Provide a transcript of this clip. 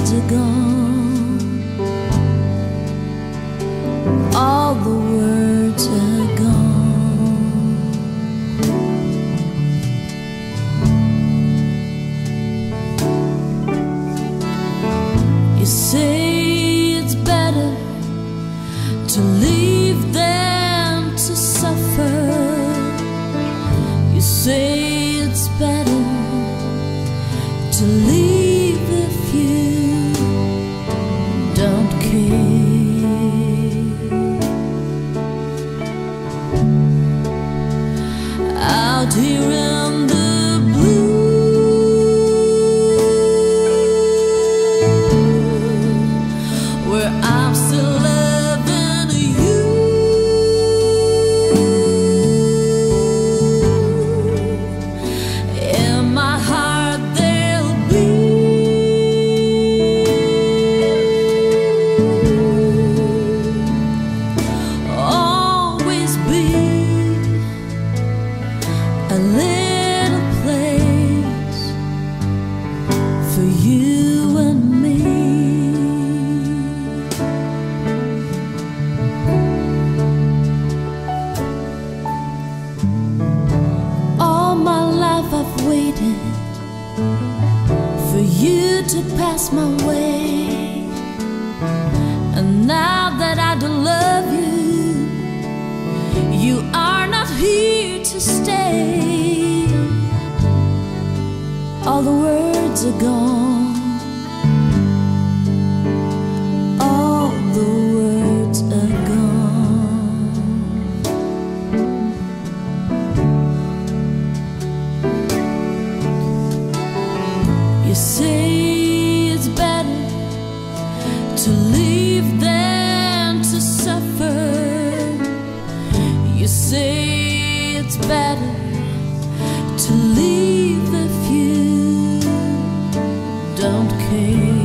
words are gone. All the words are gone. You say it's better to leave. Out here in little place for you and me. All my life I've waited for you to pass my way. And now that I do love you, you are not here to stay. All the words are gone. All the words are gone. You say it's better to leave than to suffer. You say it's better don't care.